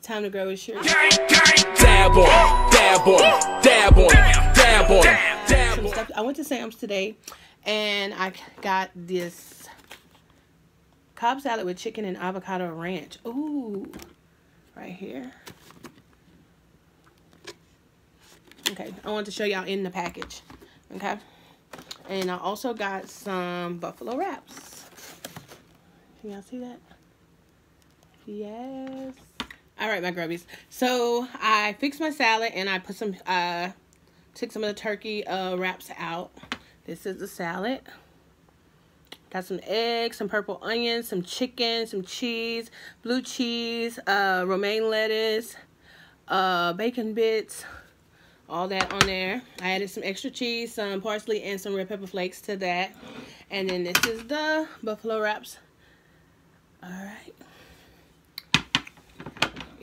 time to grow with sure. Dab on, dab on, dab on, dab on, dab on. stuff. I went to Sam's today, and I got this Cobb salad with chicken and avocado ranch. Ooh, right here. Okay, I want to show y'all in the package. Okay, and I also got some buffalo wraps. Can y'all see that? Yes. All right, my grubbies. So I fixed my salad and I put some, uh, took some of the turkey uh, wraps out. This is the salad. Got some eggs, some purple onions, some chicken, some cheese, blue cheese, uh, romaine lettuce, uh, bacon bits, all that on there. I added some extra cheese, some parsley, and some red pepper flakes to that. And then this is the buffalo wraps. All right.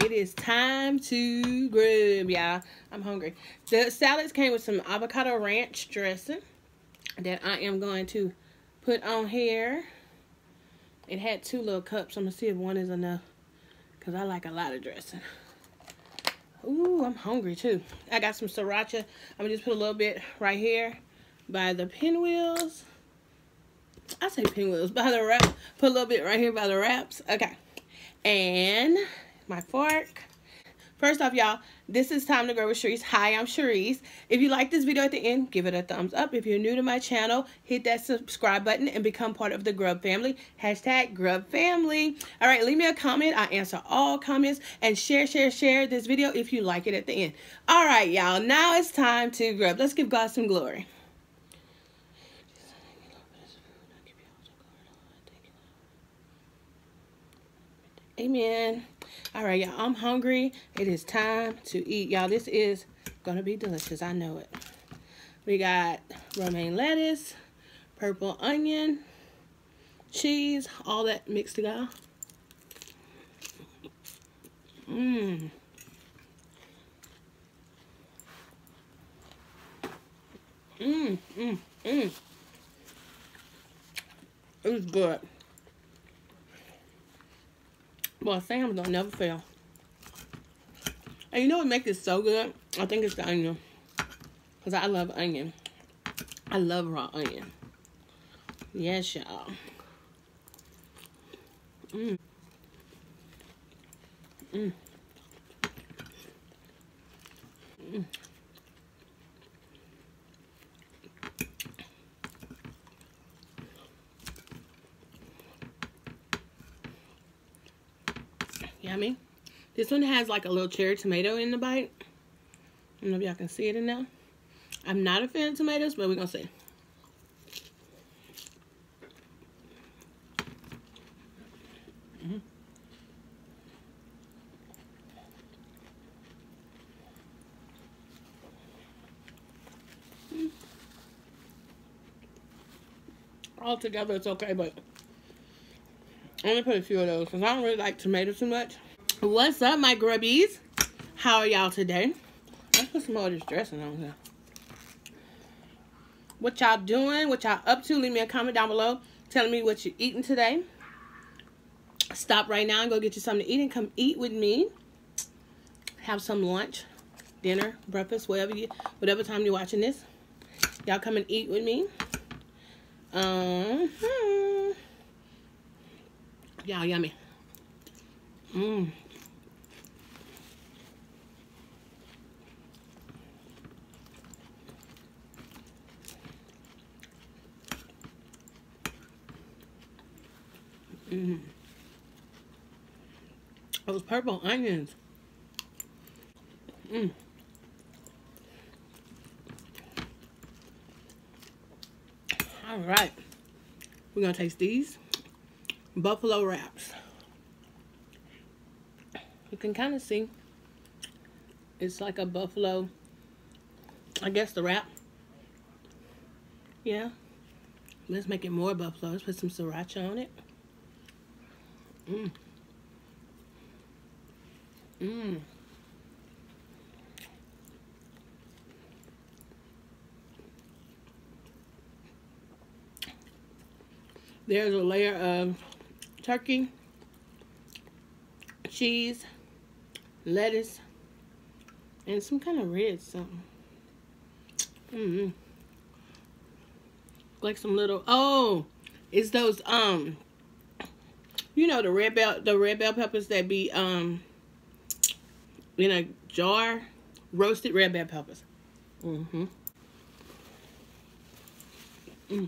It is time to grub, y'all. I'm hungry. The salads came with some avocado ranch dressing that I am going to put on here. It had two little cups. I'm going to see if one is enough because I like a lot of dressing. Ooh, I'm hungry too. I got some sriracha. I'm going to just put a little bit right here by the pinwheels. I say pinwheels by the wrap. Put a little bit right here by the wraps. Okay. And my fork. First off, y'all, this is Time to Grub with Cherice. Hi, I'm Cherice. If you like this video at the end, give it a thumbs up. If you're new to my channel, hit that subscribe button and become part of the Grub family. Hashtag Grub family. All right, leave me a comment. I answer all comments and share, share, share this video if you like it at the end. All right, y'all, now it's time to grub. Let's give God some glory. Amen. All right, y'all. I'm hungry. It is time to eat. Y'all, this is going to be delicious. I know it. We got romaine lettuce, purple onion, cheese, all that mixed together. Mmm. Mmm, mmm, mmm. It's good. Well, Sam's don't never fail. And you know what makes it so good? I think it's the onion. Because I love onion. I love raw onion. Yes, y'all. Mmm. Mmm. Mmm. Yummy. This one has like a little cherry tomato in the bite. I don't know if y'all can see it in there. I'm not a fan of tomatoes, but we're going to see. Mm -hmm. All together, it's okay, but I'm gonna put a few of those because I don't really like tomatoes too much. What's up, my grubbies? How are y'all today? Let's put some more of this dressing on here. What y'all doing? What y'all up to? Leave me a comment down below telling me what you're eating today. Stop right now and go get you something to eat and come eat with me. Have some lunch, dinner, breakfast, whatever you, whatever time you're watching this. Y'all come and eat with me. Um. Hmm. Y'all yummy. Mmm. Mmm. Those purple onions. Mmm. All right. We're going to taste these buffalo wraps. You can kind of see it's like a buffalo, I guess the wrap. Yeah. Let's make it more buffalo. Let's put some sriracha on it. Mmm. Mmm. There's a layer of turkey, cheese, lettuce, and some kind of red something. Mm-hmm. Like some little oh, it's those um you know the red bell the red bell peppers that be um in a jar roasted red bell peppers. Mm-hmm. Mm.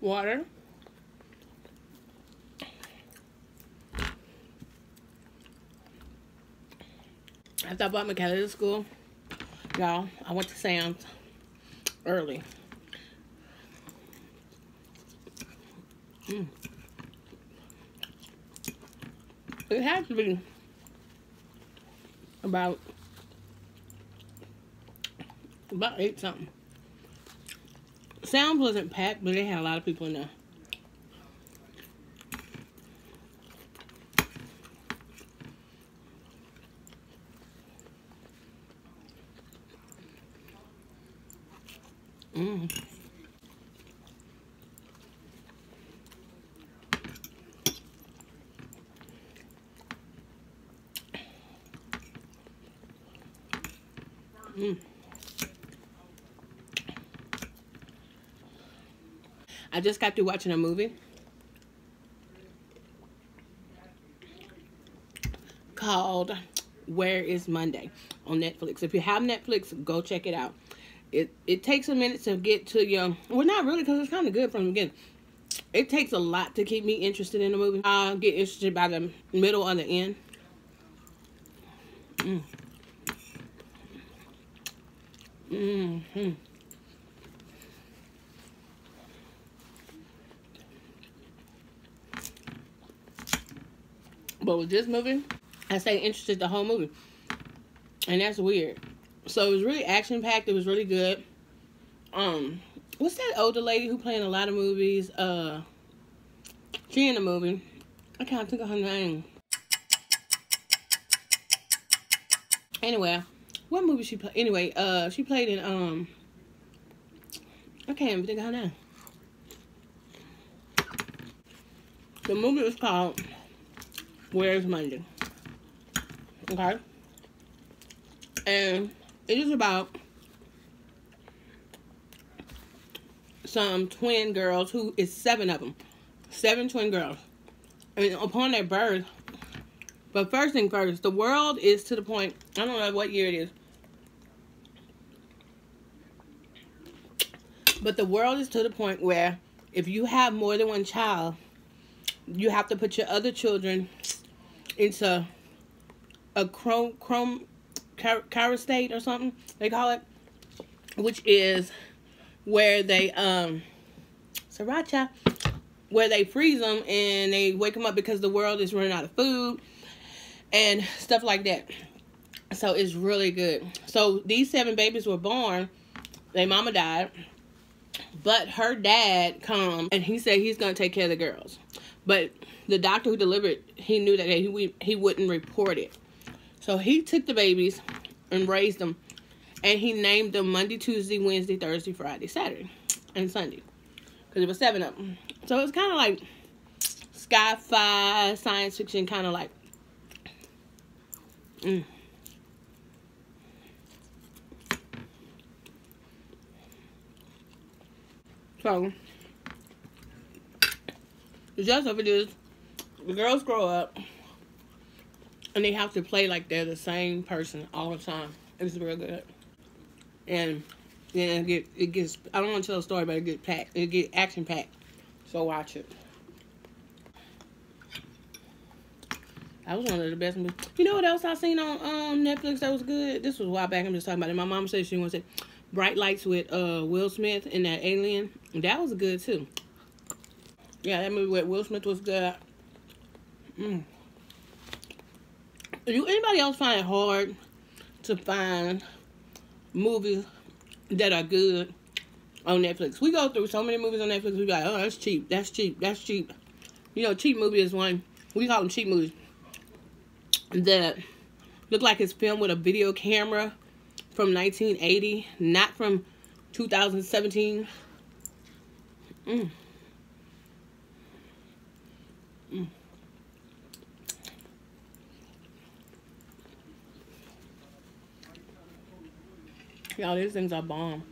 Water. After I brought McKellar to school, y'all, I went to Sam's early. Mm. It has to be about about eight something. Sam's wasn't packed, but they had a lot of people in there. Mm. Mm. I just got through watching a movie called Where is Monday on Netflix. If you have Netflix, go check it out. It it takes a minute to get to your well not really because it's kind of good from the beginning. It takes a lot to keep me interested in the movie. I'll get interested by the middle or the end. Mm. Mm-hmm. But with this movie, I stayed interested the whole movie. And that's weird. So it was really action packed. It was really good. Um, what's that older lady who played playing a lot of movies? Uh, she in the movie. I can't think of her name. Anyway, what movie she play? Anyway, uh, she played in um. I can't even think of her name. The movie was called Where's Monday? Okay. And it is about some twin girls who is seven of them. Seven twin girls. And upon their birth, but first thing first, the world is to the point, I don't know what year it is. But the world is to the point where if you have more than one child, you have to put your other children into a chrome chrome car, state or something they call it, which is where they um sriracha, where they freeze them and they wake them up because the world is running out of food and stuff like that. So it's really good. So these seven babies were born. Their mama died. But her dad come and he said he's gonna take care of the girls. But the doctor who delivered, he knew that he he wouldn't report it. So he took the babies and raised them, and he named them Monday, Tuesday, Wednesday, Thursday, Friday, Saturday, and Sunday, because there was seven of them. So it's kind of like sci-fi, science fiction, kind of like. Mm. So, the gist of it is, the girls grow up and they have to play like they're the same person all the time. It's real good. And then it get it gets I don't want to tell a story, but it get packed. It get action packed. So watch it. That was one of the best movies. You know what else I seen on um, Netflix that was good? This was a while back. I'm just talking about it. My mom said she wants wanted Bright Lights with uh, Will Smith and that alien. That was good too. Yeah, that movie with Will Smith was good. Mm. Do anybody else find it hard to find movies that are good on Netflix? We go through so many movies on Netflix. We be like, oh, that's cheap. That's cheap. That's cheap. You know, cheap movie is one. We call them cheap movies that look like it's filmed with a video camera from 1980, not from 2017. Mm. Y'all, these things are bomb.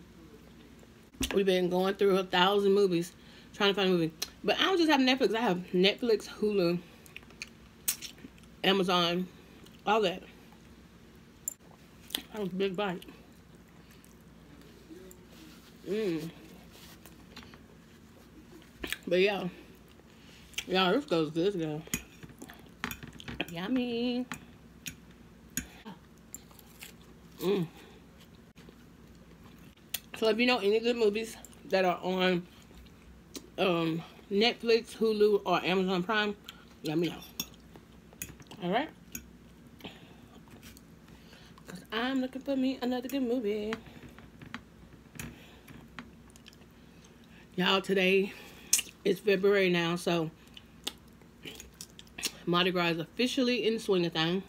We've been going through a thousand movies trying to find a movie. But I don't just have Netflix. I have Netflix, Hulu, Amazon, all that. That was a big bite. Mmm. But yeah. Yeah, this goes good go. Yummy. Mmm. So if you know any good movies that are on um, Netflix, Hulu, or Amazon Prime, let me know. Alright? Because I'm looking for me another good movie. Y'all, today is February now, so Mardi Gras is officially in swing of thing.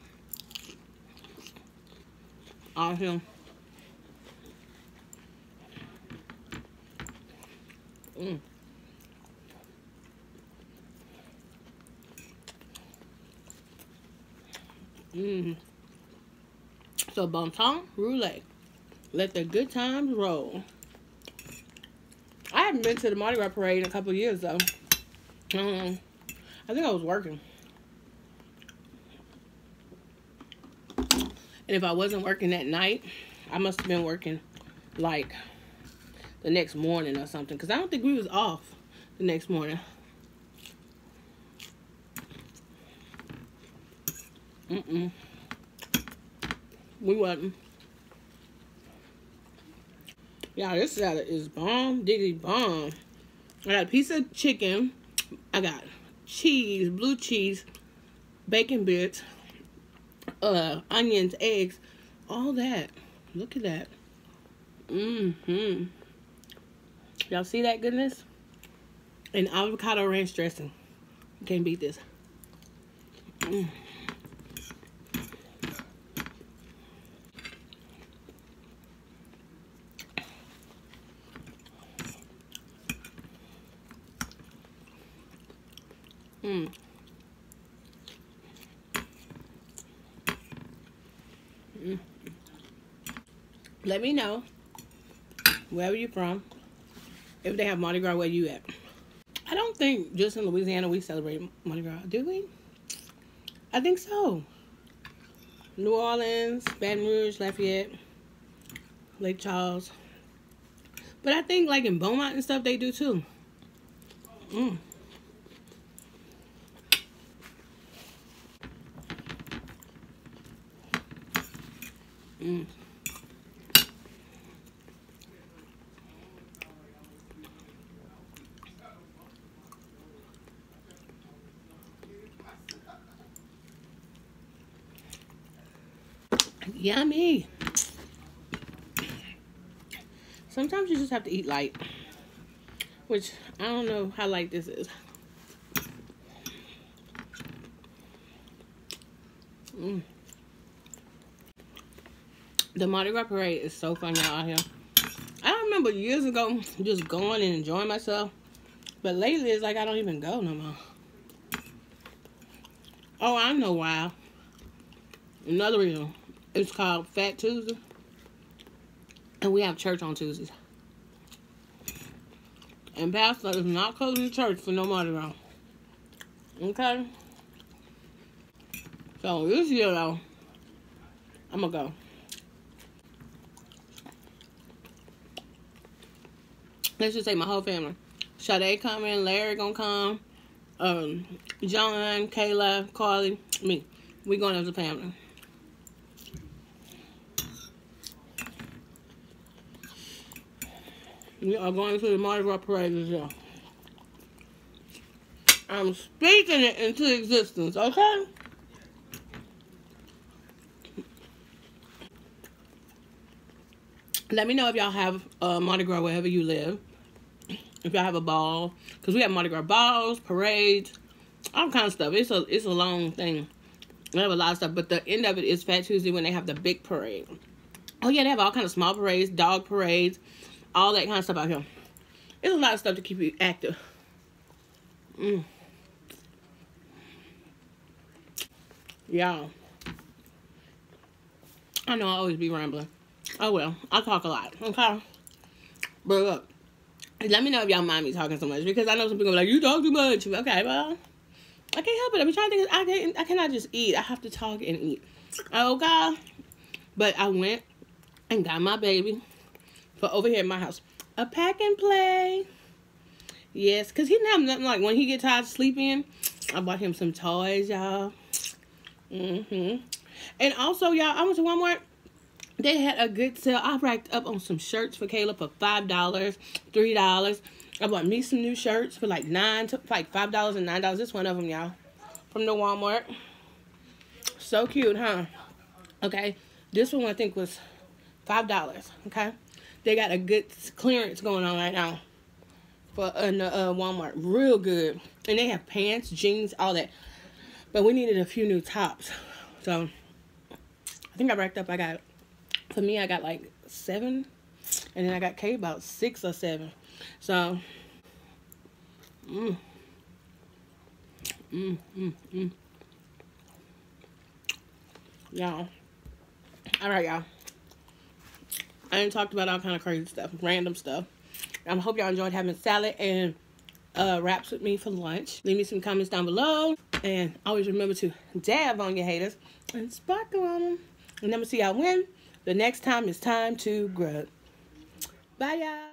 Awesome. Mm. Mm. So bon temps roulette. Let the good times roll. I haven't been to the Mardi Gras parade in a couple years though. Um, I think I was working. And if I wasn't working that night, I must have been working like the next morning or something. Because I don't think we was off the next morning. Mm-mm. We wasn't. Yeah, this salad is bomb, diggity bomb. I got a piece of chicken. I got cheese, blue cheese, bacon bits, uh, onions, eggs, all that. Look at that. Mm-hmm. Y'all see that goodness? And avocado ranch dressing. Can't beat this. Mm. Mm. Mm. Let me know wherever you're from if they have Mardi Gras where you at. I don't think just in Louisiana we celebrate Mardi Gras, do we? I think so. New Orleans, Baton Rouge, Lafayette, Lake Charles. But I think like in Beaumont and stuff they do too. Mm. Mm. Yummy. Sometimes you just have to eat light. Which, I don't know how light this is. Mm the Mardi Gras parade is so fun, y'all, out here. I remember years ago just going and enjoying myself. But lately, it's like I don't even go no more. Oh, I know why. Another reason. It's called Fat Tuesday. And we have church on Tuesdays. And Pastor is not closing the church for no Mardi Gras. Okay? So this year, though, I'm going to go. Let's just say my whole family. Sade coming, Larry gonna come, um, John, Kayla, Carly, me. We going as a family. We are going to the Mardi Gras parade as well. I'm speaking it into existence, okay? Let me know if y'all have uh, Mardi Gras wherever you live. If y'all have a ball, because we have Mardi Gras balls, parades, all kind of stuff. It's a it's a long thing. We have a lot of stuff, but the end of it is Fat Tuesday when they have the big parade. Oh yeah, they have all kind of small parades, dog parades, all that kind of stuff out here. It's a lot of stuff to keep you active. Mm. Y'all. I know I always be rambling. Oh well, I talk a lot. Okay. But look, let me know if y'all mind me talking so much because I know some people are like, you talk too much. Okay, well, I can't help it. I'm trying to think. I can't. I cannot just eat. I have to talk and eat. Okay. But I went and got my baby for over here at my house a pack and play. Yes, cause he didn't have nothing like when he get tired of sleeping. I bought him some toys, y'all. Mm-hmm. And also, y'all, I went to Walmart. They had a good sale. I racked up on some shirts for Caleb for five dollars, three dollars. I bought me some new shirts for like nine, to, like five dollars and nine dollars. This one of them, y'all, from the Walmart. So cute, huh? Okay, this one I think was five dollars. Okay, they got a good clearance going on right now for in the uh, Walmart, real good. And they have pants, jeans, all that. But we needed a few new tops, so I think I racked up. I got for me, I got like seven, and then I got K about six or seven. So, mm, mm, mm, mm. Y'all. All right, y'all. I talked about all kind of crazy stuff, random stuff. I hope y'all enjoyed having salad and uh, wraps with me for lunch. Leave me some comments down below. And always remember to dab on your haters and sparkle on them. And I'm see y'all when. The next time it's time to grub. Bye, y'all.